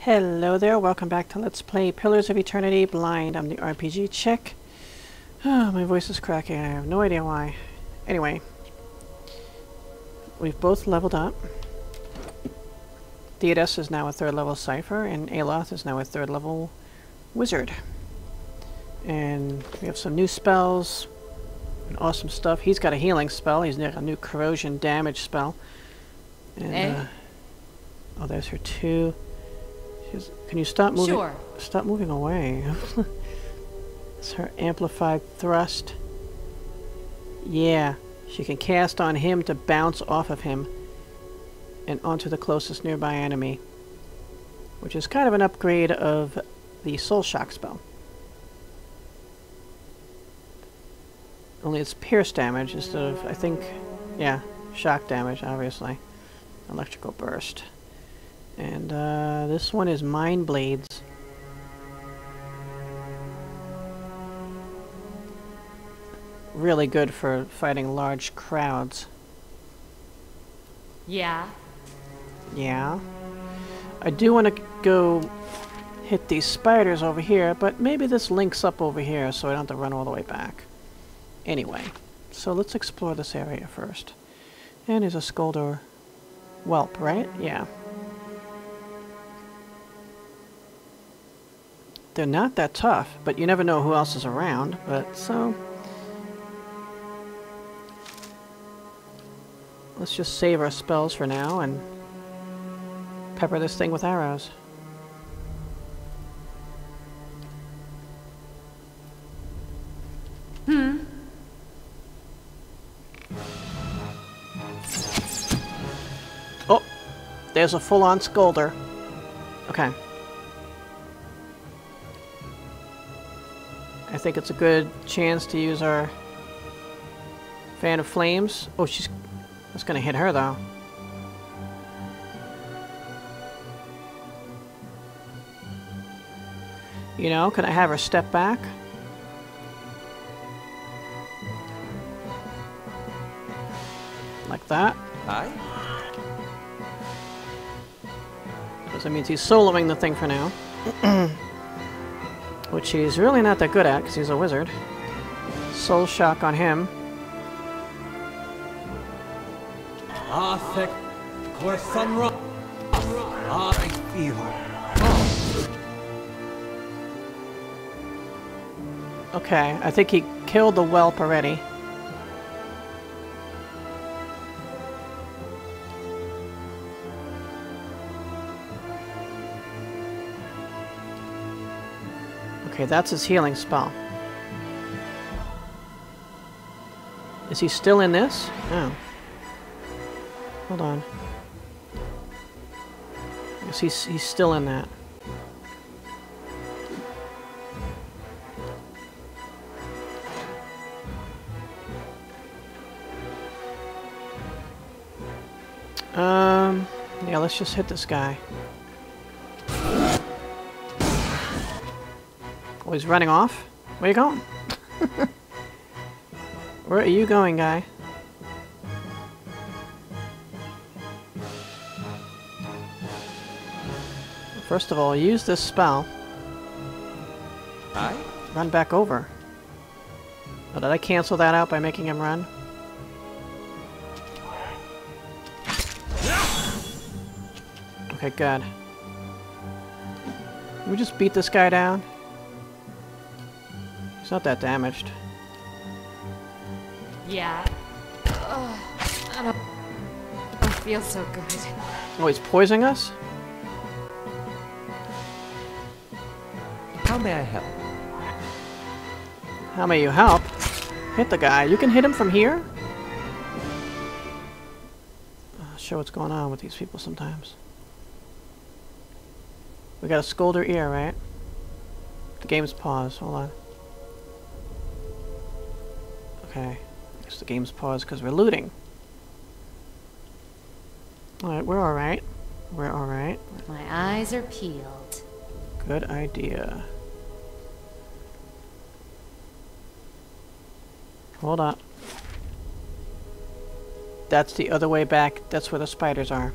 Hello there, welcome back to Let's Play Pillars of Eternity Blind. I'm the RPG Chick. Oh, my voice is cracking, I have no idea why. Anyway, we've both leveled up. Thiadess is now a third level Cipher, and Aloth is now a third level Wizard. And we have some new spells, and awesome stuff. He's got a healing spell, he's got a new corrosion damage spell. And, Eh? uh, oh, there's her two. She's, can you stop moving? Sure. Stop moving away. it's her amplified thrust. Yeah, she can cast on him to bounce off of him and onto the closest nearby enemy, which is kind of an upgrade of the Soul Shock spell. Only it's pierce damage instead of, I think, yeah, shock damage, obviously. Electrical burst. And uh, this one is Mind Blades. Really good for fighting large crowds. Yeah. Yeah. I do want to go hit these spiders over here, but maybe this links up over here so I don't have to run all the way back. Anyway, so let's explore this area first. And there's a Skuldr whelp, right? Yeah. They're not that tough, but you never know who else is around, but so... Let's just save our spells for now and pepper this thing with arrows. Hmm. Oh! There's a full-on skuldr. Okay. I think it's a good chance to use our fan of flames. Oh, she's that's gonna hit her though. You know, can I have her step back? Like that. Hi. Because that means he's soloing the thing for now. Which he's really not that good at, because he's a wizard. Soul shock on him. I feel. Okay, I think he killed the whelp already. Okay, that's his healing spell. Is he still in this? Oh. Hold on. He's, he's still in that. Um, yeah, let's just hit this guy. Oh, he's running off? Where you going? Where are you going, guy? First of all, use this spell. Hi. Run back over. Oh, did I cancel that out by making him run? Okay, good. Can we just beat this guy down? He's not that damaged. Yeah. Ugh, I don't, I don't feel so good. Oh, he's poisoning us? How may I help? How may you help? Hit the guy. You can hit him from here? Uh, show what's going on with these people sometimes. We got a skuldr ear, right? The game's paused. Hold on. Okay. Guess the game's paused because we're looting. Alright, we're alright. We're alright. My eyes are peeled. Good idea. Hold up. That's the other way back. That's where the spiders are.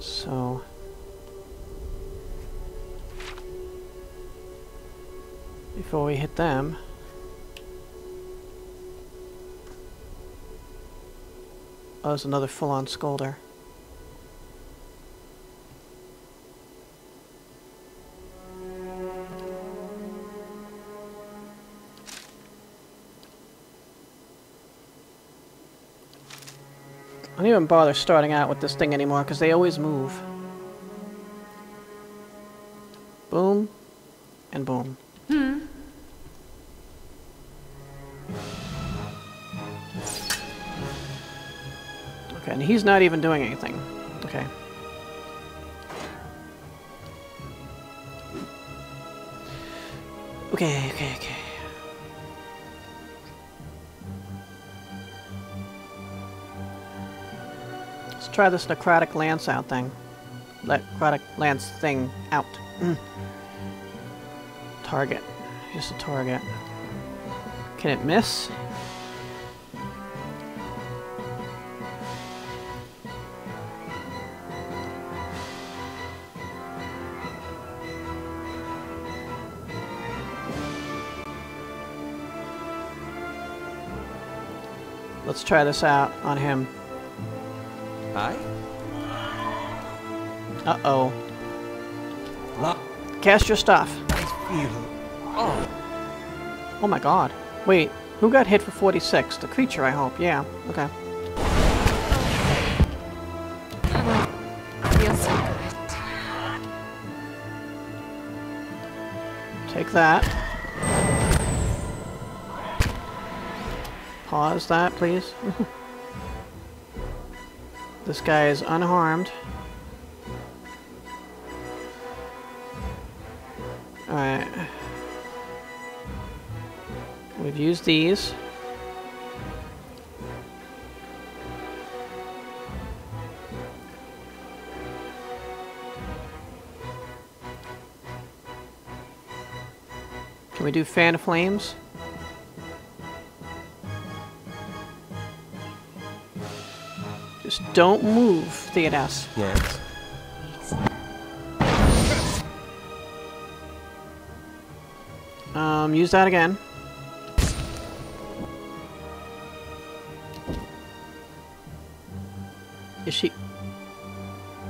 So... Before we hit them... Oh, there's another full-on skuldr. I don't even bother starting out with this thing anymore because they always move. Boom. And boom. He's not even doing anything. Okay. Okay, okay, okay. Let's try this necrotic lance out thing. Necrotic lance thing out. Mm. Target. Just a target. Can it miss? Try this out on him. Hi. Uh-oh. La Cast your stuff. I. Oh, Oh my god. Wait, who got hit for 46? The creature, I hope. Yeah, okay. Feels so good. Take that. Pause that, please. this guy is unharmed. Alright. We've used these. Can we do fan of flames? Don't move, Thiadess. yes. Um, use that again. Is she...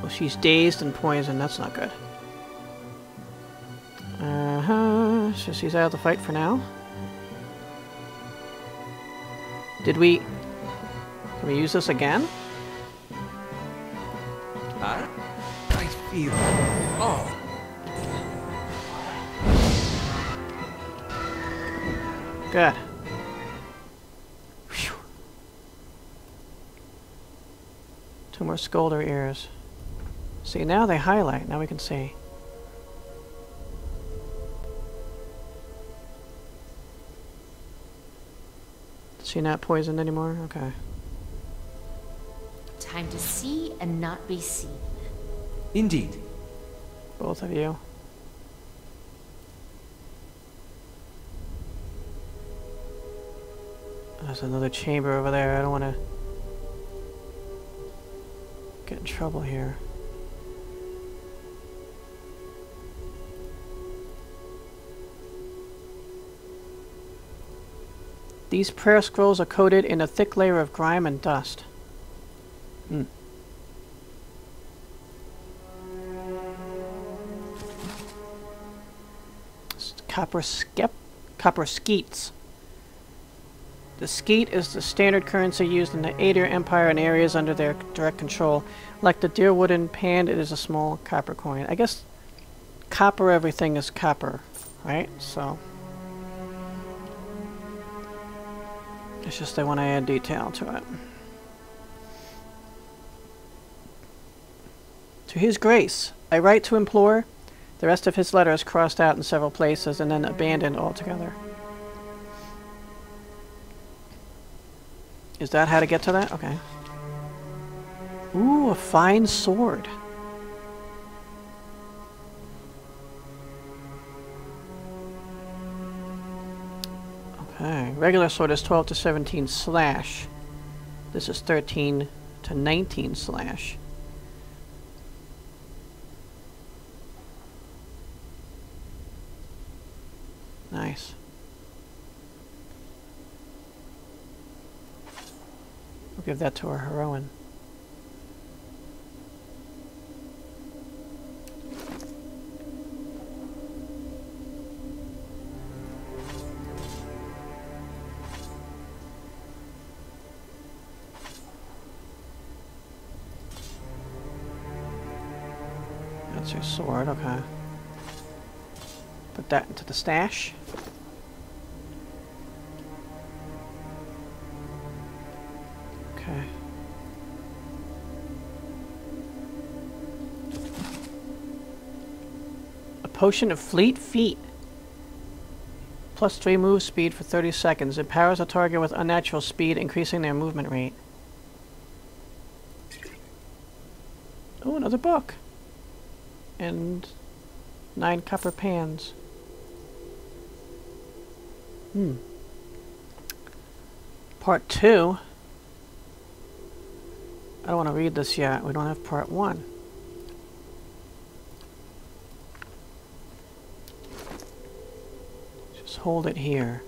Well, she's dazed and poisoned. That's not good. Uh-huh. So she's out of the fight for now. Did we... Can we use this again? Feel. Oh, Good. Phew. Two more skuldr ears. See, now they highlight. Now we can see. Is she not poisoned anymore? Okay. Time to see and not be seen. Indeed. Both of you. There's another chamber over there. I don't want to get in trouble here. These prayer scrolls are coated in a thick layer of grime and dust. Hmm. Copper copper skeyts. The skeyt is the standard currency used in the Aedyr Empire and areas under their direct control. Like the Dyrwoodan pand, it is a small copper coin. I guess copper everything is copper, right? So it's just they want to add detail to it. To his grace, I write to implore. The rest of his letter is crossed out in several places and then abandoned altogether. Is that how to get to that? Okay. Ooh, a fine sword. Okay, regular sword is 12 to 17 slash. This is 13 to 19 slash. Nice. We'll give that to our heroine. That's your sword, okay. Put that into the stash. Okay. A potion of fleet feet. Plus 3 move speed for 30 seconds. Empowers a target with unnatural speed, increasing their movement rate. Oh, another book. And nine copper pands. Hmm. Part two. I don't want to read this yet. We don't have part one. Just hold it here.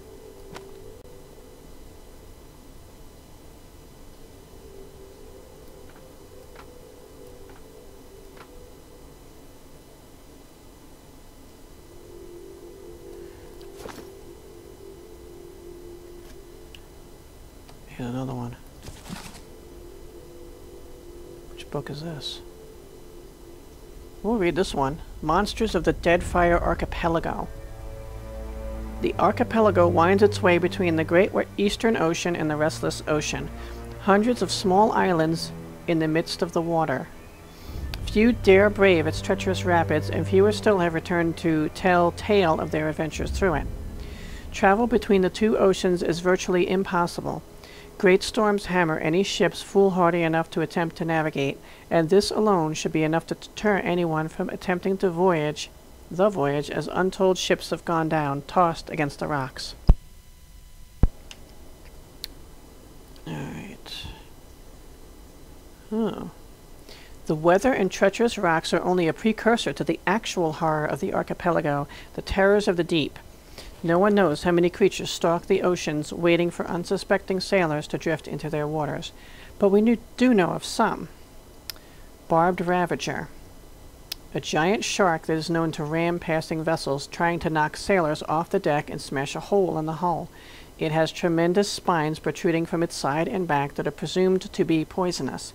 Here's another one. Which book is this? We'll read this one. Monsters of the Deadfire Archipelago. The archipelago winds its way between the Great Eastern Ocean and the Restless Ocean. Hundreds of small islands in the midst of the water. Few dare brave its treacherous rapids, and fewer still have returned to tell tale of their adventures through it. Travel between the two oceans is virtually impossible. Great storms hammer any ships foolhardy enough to attempt to navigate, and this alone should be enough to deter anyone from attempting to voyage the voyage as untold ships have gone down, tossed against the rocks. Alright. Huh. The weather and treacherous rocks are only a precursor to the actual horror of the archipelago, the terrors of the deep. No one knows how many creatures stalk the oceans, waiting for unsuspecting sailors to drift into their waters. But we do know of some. Barbed Ravager. A giant shark that is known to ram passing vessels, trying to knock sailors off the deck and smash a hole in the hull. It has tremendous spines protruding from its side and back that are presumed to be poisonous.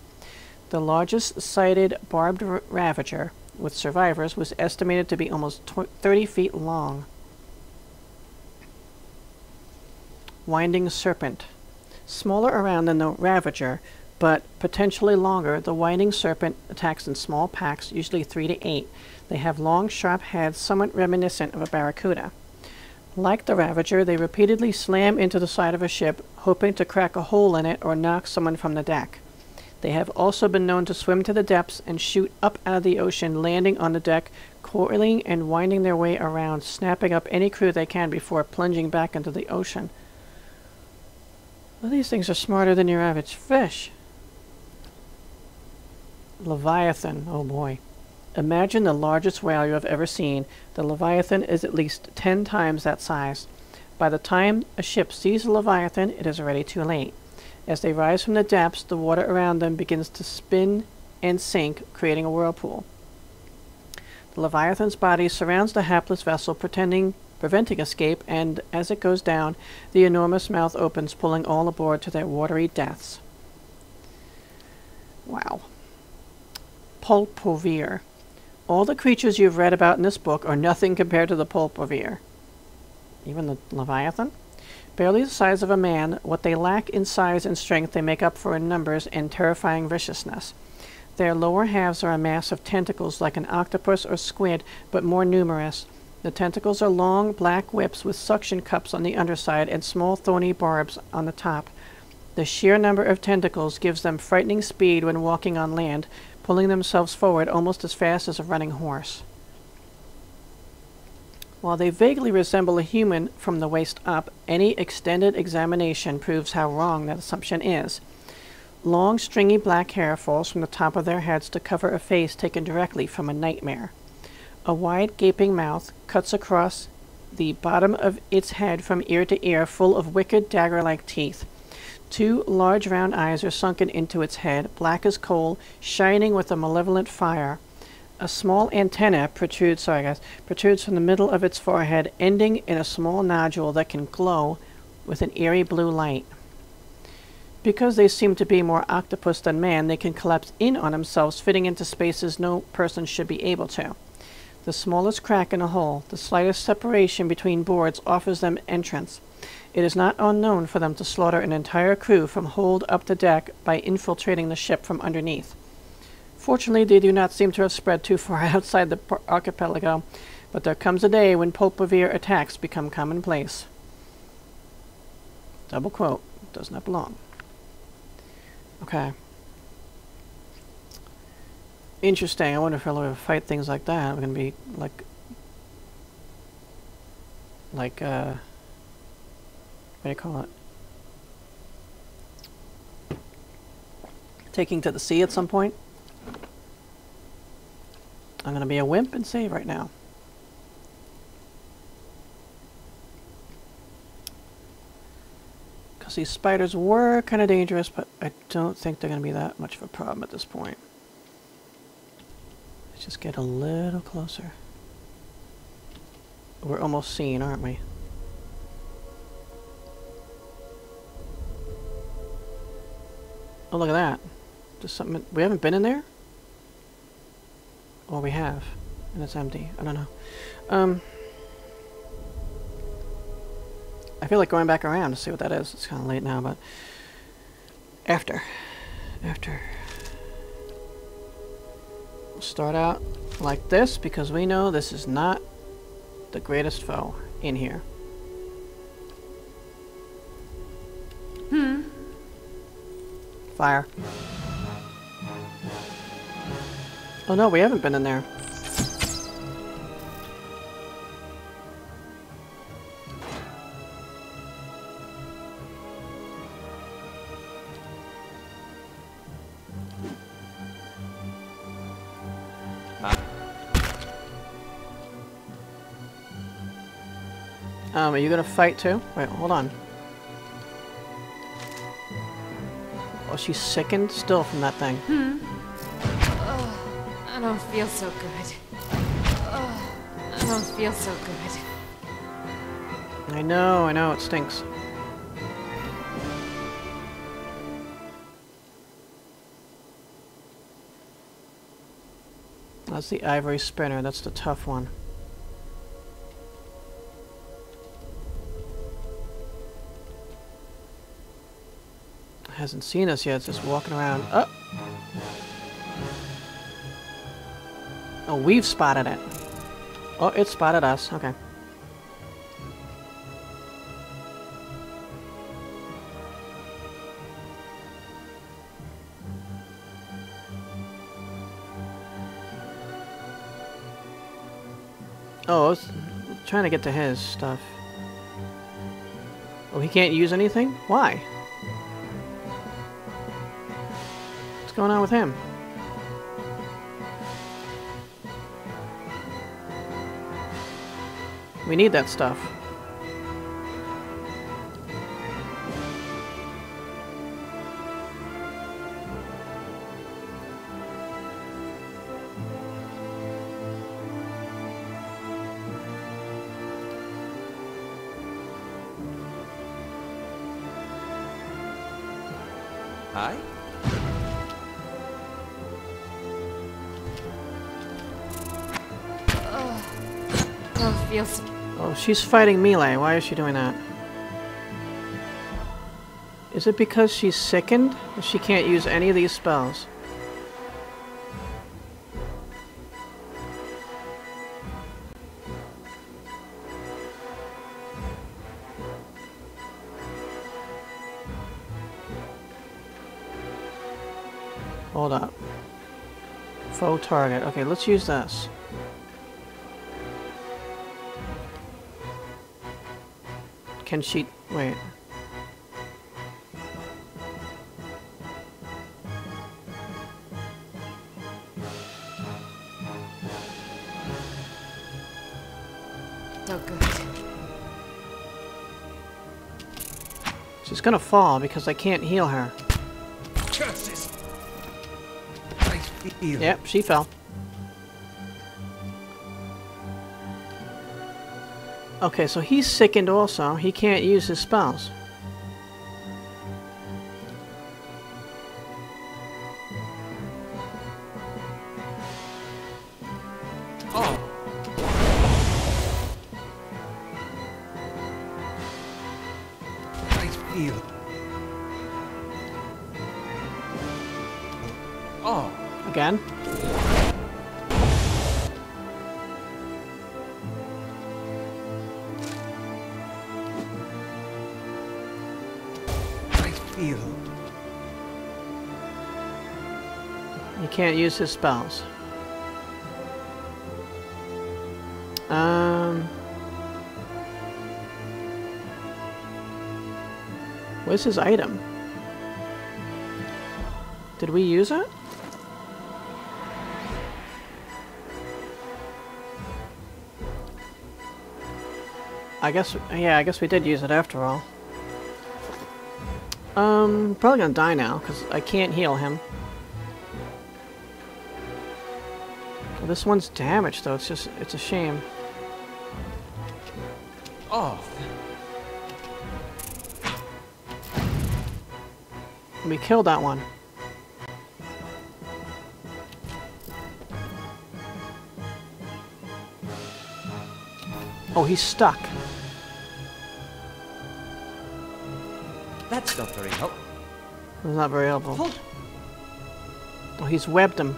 The largest sighted barbed ravager with survivors was estimated to be almost 30 feet long. Winding serpent. Smaller around than the ravager, but potentially longer, the winding serpent attacks in small packs, usually three to eight. They have long, sharp heads, somewhat reminiscent of a barracuda. Like the Ravager, they repeatedly slam into the side of a ship, hoping to crack a hole in it or knock someone from the deck. They have also been known to swim to the depths and shoot up out of the ocean, landing on the deck, coiling and winding their way around, snapping up any crew they can before plunging back into the ocean. Well, these things are smarter than your average fish. Leviathan, oh boy. Imagine the largest whale you have ever seen. The Leviathan is at least 10 times that size. By the time a ship sees a Leviathan, it is already too late. As they rise from the depths, the water around them begins to spin and sink, creating a whirlpool. The Leviathan's body surrounds the hapless vessel, pretending, preventing escape, and as it goes down, the enormous mouth opens, pulling all aboard to their watery deaths. Wow. Pulpovier. All the creatures you've read about in this book are nothing compared to the Pulpovier. Even the Leviathan? Barely the size of a man, what they lack in size and strength they make up for in numbers and terrifying viciousness. Their lower halves are a mass of tentacles like an octopus or squid, but more numerous. The tentacles are long, black whips with suction cups on the underside and small thorny barbs on the top. The sheer number of tentacles gives them frightening speed when walking on land, pulling themselves forward almost as fast as a running horse. While they vaguely resemble a human from the waist up, any extended examination proves how wrong that assumption is. Long, stringy black hair falls from the top of their heads to cover a face taken directly from a nightmare. A wide, gaping mouth cuts across the bottom of its head from ear to ear, full of wicked dagger like teeth. Two large round eyes are sunken into its head, black as coal, shining with a malevolent fire. A small antenna protrudes, sorry guys, protrudes from the middle of its forehead, ending in a small nodule that can glow with an eerie blue light. Because they seem to be more octopus than man, they can collapse in on themselves, fitting into spaces no person should be able to. The smallest crack in a hull, the slightest separation between boards offers them entrance. It is not unknown for them to slaughter an entire crew from hold up the deck by infiltrating the ship from underneath. Fortunately, they do not seem to have spread too far outside the archipelago, but there comes a day when Popavir attacks become commonplace. Double quote. Does not belong. Okay. Interesting. I wonder if we'll ever fight things like that. We're gonna be like, like, uh, what do you call it? Taking to the sea at some point. I'm gonna be a wimp and save right now. Because these spiders were kind of dangerous, but I don't think they're going to be that much of a problem at this point. Let's just get a little closer. We're almost seen, aren't we? Oh, look at that. Just something... We haven't been in there? Or we have. And it's empty. I don't know. Um... I feel like going back around to see what that is. It's kind of late now, but... After. After. We'll start out like this, because we know this is not the greatest foe in here. Hmm. Fire. Oh no, we haven't been in there. Are you gonna fight too? Wait, hold on. Oh, she's sickened still from that thing. Hmm. Ugh, I don't feel so good. Ugh, I don't feel so good. I know, I know, it stinks. That's the ivory spinner, that's the tough one. Hasn't seen us yet, it's just walking around. Oh! Oh, we've spotted it. Oh, it spotted us. Okay. Oh, I was trying to get to his stuff. Oh, he can't use anything? Why? Going on with him? We need that stuff. She's fighting melee. Why is she doing that? Is it because she's sickened? She can't use any of these spells. Hold up. Faux target. Okay, let's use this. Can she... wait. Oh, She's gonna fall because I can't heal her. Curses. I feel. Yep, she fell. Okay, so he's sickened also. He can't use his spells. He use his spells. Um. Where's his item? Did we use it? I guess, yeah, I guess we did use it after all. Um, probably gonna die now, because I can't heal him. Well, this one's damaged, though. It's just, it's a shame. Oh, We killed that one. Oh, he's stuck. that's not very helpful. That's not very helpful. Oh, he's webbed him.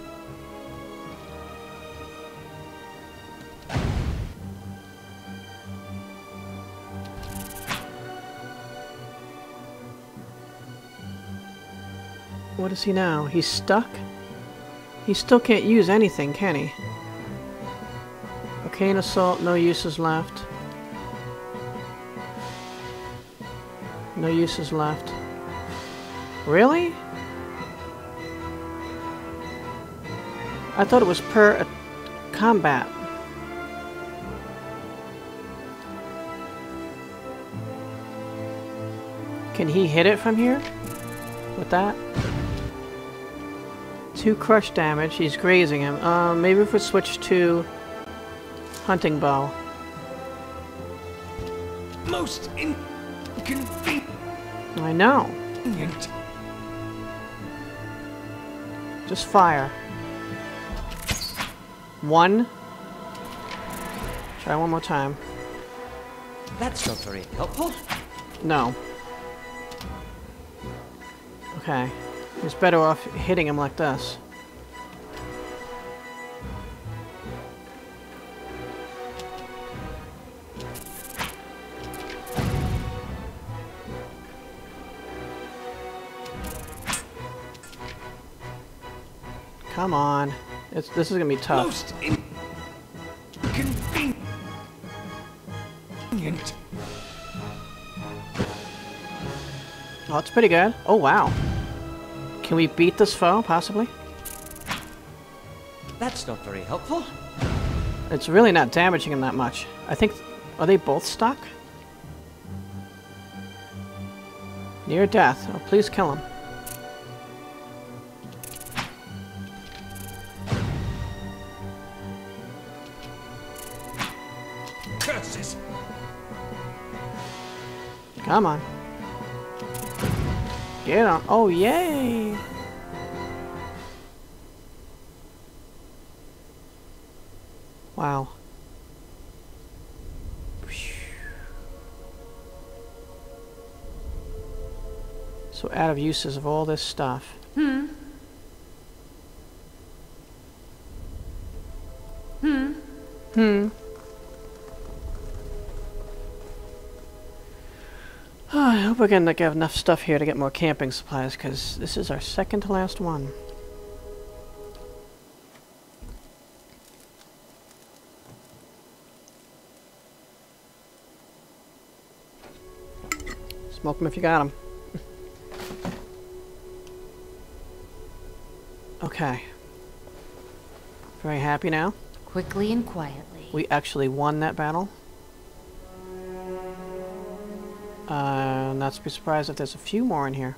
What is he now? He's stuck? He still can't use anything, can he? Arcane Assault, no uses left. No uses left. Really? I thought it was per combat. Can he hit it from here? With that? Two crush damage. He's grazing him. Uh, maybe if we switch to hunting bow. Most inconvenient. I know. Just fire. One. Try one more time. That's not very helpful. No. Okay. He's better off hitting him like this. Come on. It's, this is gonna be tough. Most inconvenient. Oh, it's pretty good. Oh, wow. Can we beat this foe, possibly? That's not very helpful. It's really not damaging him that much. I think... Are they both stuck? Near death. Oh, please kill him. Curses! Come on. Get on. Oh, yay! Wow. So out of uses of all this stuff. Hmm. Hmm. Hmm. Hope we're gonna get enough stuff here to get more camping supplies, because this is our second to last one. Smoke them if you got them. okay. Very happy now. Quickly and quietly. We actually won that battle. Uh, not to be surprised if there's a few more in here.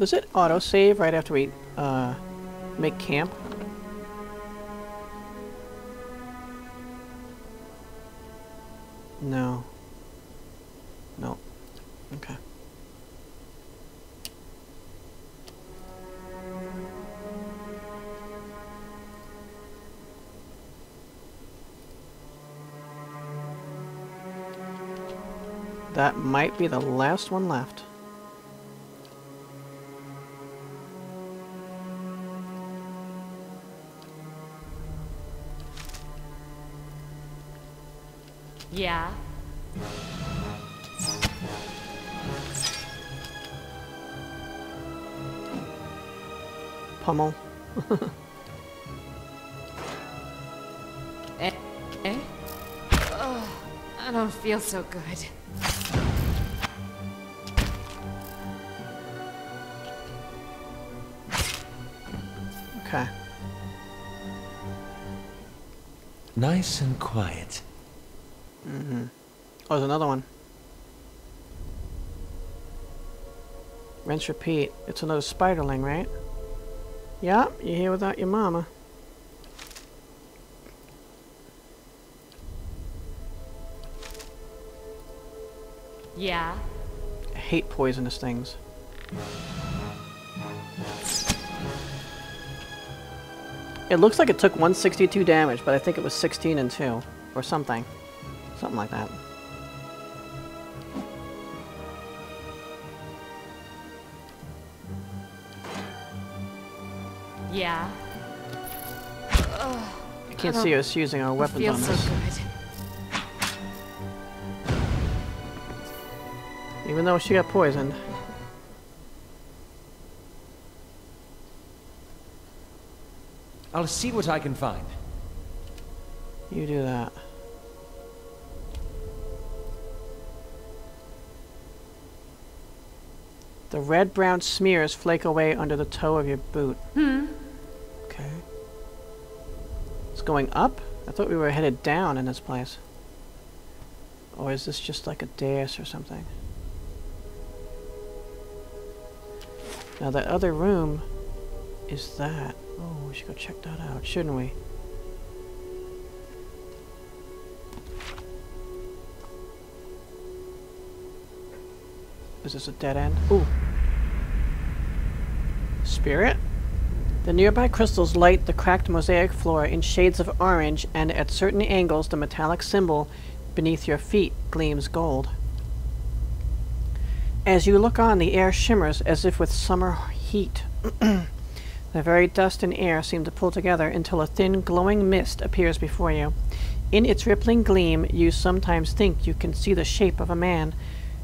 Does it auto-save right after we uh, make camp? No. No. That might be the last one left. Yeah. Pummel. Eh? Eh? Ugh, I don't feel so good. Okay. Nice and quiet. Mm-hmm. Oh, there's another one. Rinse, repeat. It's another spiderling, right? Yep, you're here without your mama. Yeah. I hate poisonous things. It looks like it took 162 damage, but I think it was 16 and 2. Or something. Something like that. Yeah. I can't see us using our weapons on so this. good. Even though she got poisoned. I'll see what I can find. You do that. The red-brown smears flake away under the toe of your boot. Hmm. Okay. It's going up? I thought we were headed down in this place. Or is this just like a dais or something? Now that other room is that. Oh, we should go check that out, shouldn't we? Is this a dead end? Ooh. Spirit? The nearby crystals light the cracked mosaic floor in shades of orange, and at certain angles the metallic symbol beneath your feet gleams gold. As you look on, the air shimmers as if with summer heat. the very dust and air seem to pull together until a thin, glowing mist appears before you. In its rippling gleam, you sometimes think you can see the shape of a man,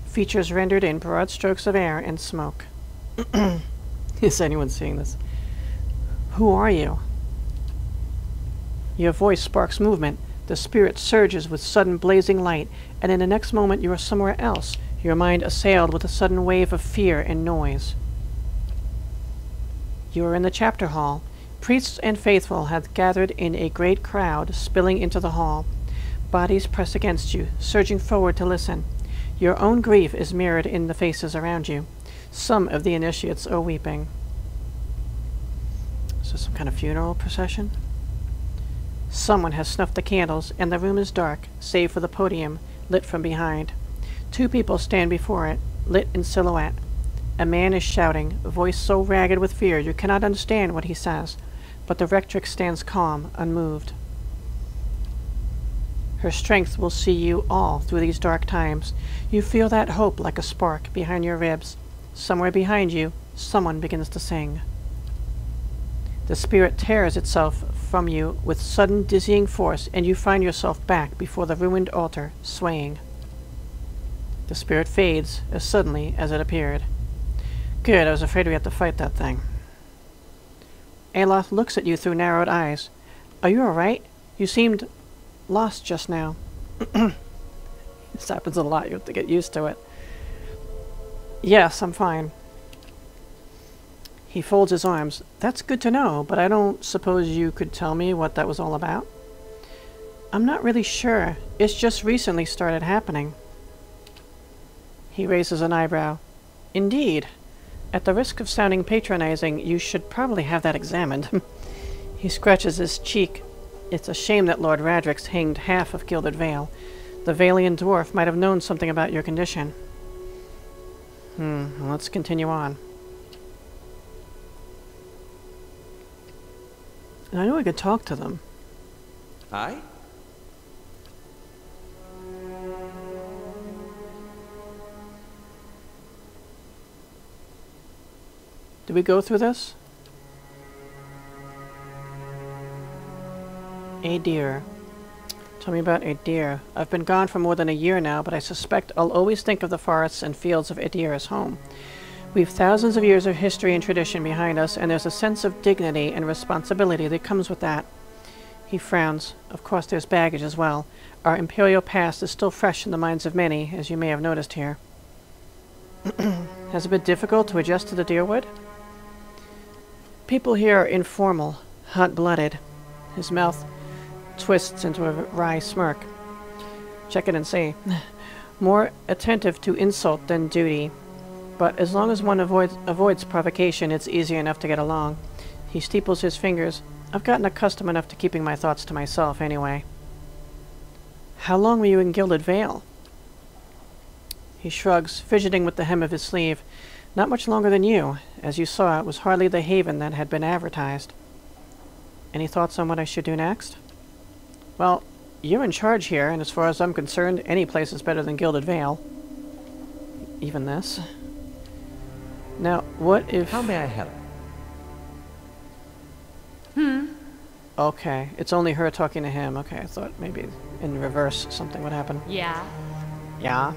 features rendered in broad strokes of air and smoke. Is anyone seeing this? Who are you? Your voice sparks movement. The spirit surges with sudden blazing light, and in the next moment you are somewhere else, your mind assailed with a sudden wave of fear and noise. You are in the chapter hall. Priests and faithful have gathered in a great crowd, spilling into the hall. Bodies press against you, surging forward to listen. Your own grief is mirrored in the faces around you. Some of the initiates are weeping. Is this some kind of funeral procession? Someone has snuffed the candles, and the room is dark, save for the podium, lit from behind. Two people stand before it, lit in silhouette. A man is shouting, a voice so ragged with fear you cannot understand what he says, but the rectrix stands calm, unmoved. Her strength will see you all through these dark times. You feel that hope like a spark behind your ribs. Somewhere behind you, someone begins to sing. The spirit tears itself from you with sudden dizzying force, and you find yourself back before the ruined altar, swaying. The spirit fades as suddenly as it appeared. Good, I was afraid we had to fight that thing. Aloth looks at you through narrowed eyes. Are you alright? You seemed lost just now. this happens a lot, you have to get used to it. Yes, I'm fine. He folds his arms. That's good to know, but I don't suppose you could tell me what that was all about? I'm not really sure. It's just recently started happening. He raises an eyebrow. Indeed. At the risk of sounding patronizing, you should probably have that examined. he scratches his cheek. It's a shame that Lord Raedric's hanged half of Gilded Vale. The Vailian dwarf might have known something about your condition. Hmm, let's continue on. I know I could talk to them. I? Did we go through this? A deer. Tell me about Aedyr. I've been gone for more than a year now, but I suspect I'll always think of the forests and fields of Aedyr as home. We've thousands of years of history and tradition behind us, and there's a sense of dignity and responsibility that comes with that. He frowns. Of course, there's baggage as well. Our imperial past is still fresh in the minds of many, as you may have noticed here. Has it been difficult to adjust to the Dyrwood? People here are informal, hot-blooded. His mouth twists into a wry smirk. Check it and see. More attentive to insult than duty. But as long as one avoids, avoids provocation, it's easy enough to get along. He steeples his fingers. I've gotten accustomed enough to keeping my thoughts to myself, anyway. How long were you in Gilded Vale? He shrugs, fidgeting with the hem of his sleeve. Not much longer than you. As you saw, it was hardly the haven that had been advertised. Any thoughts on what I should do next? Well, you're in charge here, and as far as I'm concerned, any place is better than Gilded Vale. Even this. Now, what if... How may I help? Hmm. Okay, it's only her talking to him. Okay, I thought maybe in reverse something would happen. Yeah. Yeah.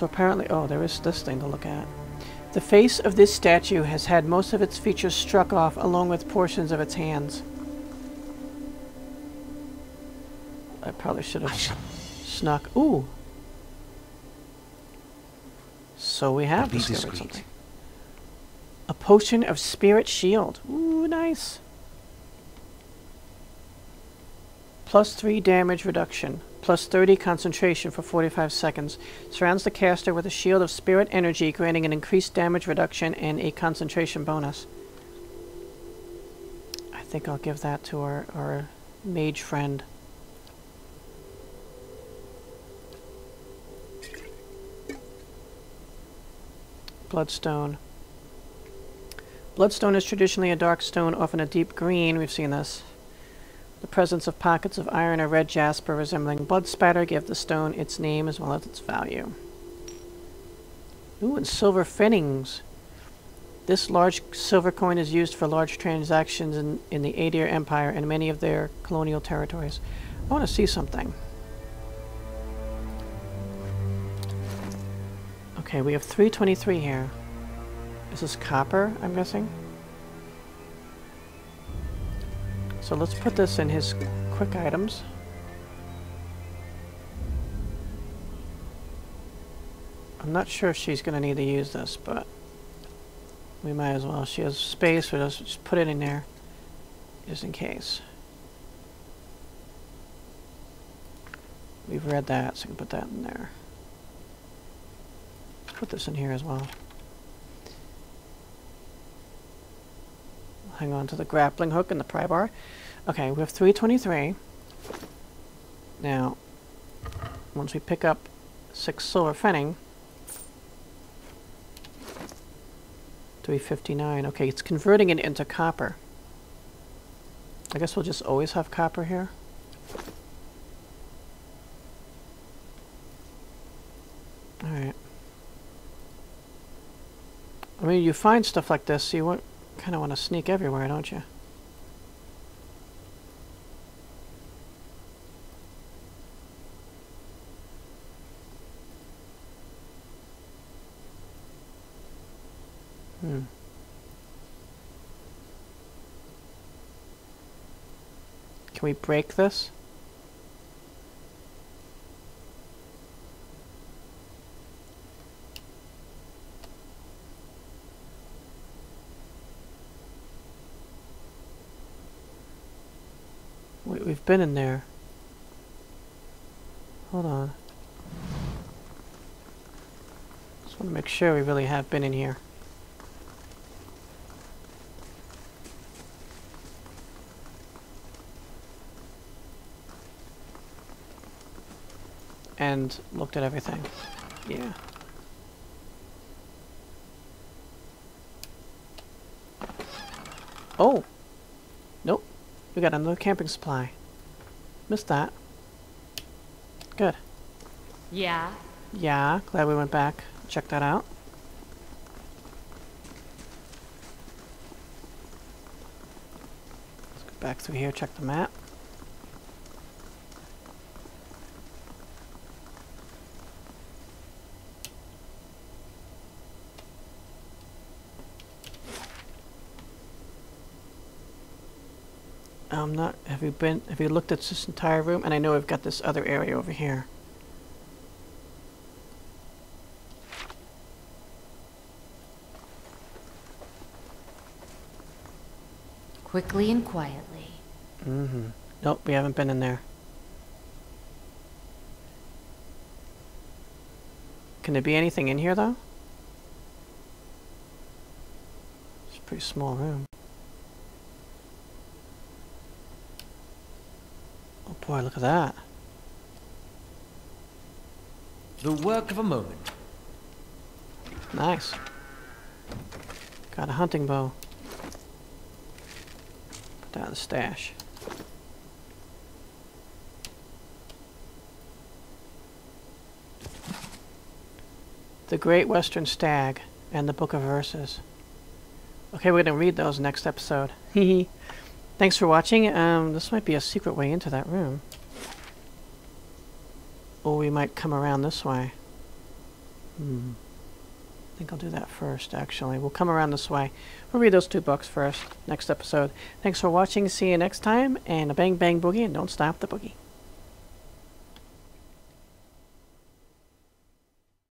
So apparently... Oh, there is this thing to look at. The face of this statue has had most of its features struck off along with portions of its hands. I probably should have snuck. Ooh! So we have discovered discreet. something. A potion of spirit shield. Ooh, nice. Plus 3 damage reduction. Plus 30 concentration for 45 seconds. Surrounds the caster with a shield of spirit energy, granting an increased damage reduction and a concentration bonus. I think I'll give that to our, our mage friend. Bloodstone. Bloodstone is traditionally a dark stone, often a deep green. We've seen this. The presence of pockets of iron or red jasper resembling blood spatter give the stone its name as well as its value. Ooh, and silver fennings. This large silver coin is used for large transactions in, in the Aedyr Empire and many of their colonial territories. I want to see something. Okay, we have 323 here. Is this copper, I'm guessing? So let's put this in his quick items. I'm not sure if she's going to need to use this, but we might as well. She has space, we'll just just put it in there, just in case. We've read that, so we can put that in there. Put this in here as well. Hang on to the grappling hook and the pry bar. Okay, we have 323. Now, once we pick up six silver fenning, 359. Okay, it's converting it into copper. I guess we'll just always have copper here. Alright. I mean, you find stuff like this, you want, kind of want to sneak everywhere, don't you? Hmm. Can we break this? We, we've been in there. Hold on. Just want to make sure we really have been in here. And looked at everything. Yeah. Oh! We got another camping supply. Missed that. Good. Yeah? Yeah, glad we went back. Check that out. Let's go back through here, check the map. I'm not. Have you been? Have you looked at this entire room? And I know we've got this other area over here. Quickly and quietly. Mm-hmm. Nope, we haven't been in there. Can there be anything in here, though? It's a pretty small room. Oh boy, look at that. The work of a moment. Nice. Got a hunting bow. Put that in the stash. The Great Western Stag and the Book of Verses. Okay, we're gonna read those next episode. Hehe. Thanks for watching. Um, this might be a secret way into that room. Or we might come around this way. Hmm. I think I'll do that first, actually. We'll come around this way. We'll read those two books first, next episode. Thanks for watching. See you next time, and a bang bang boogie, and don't stop the boogie.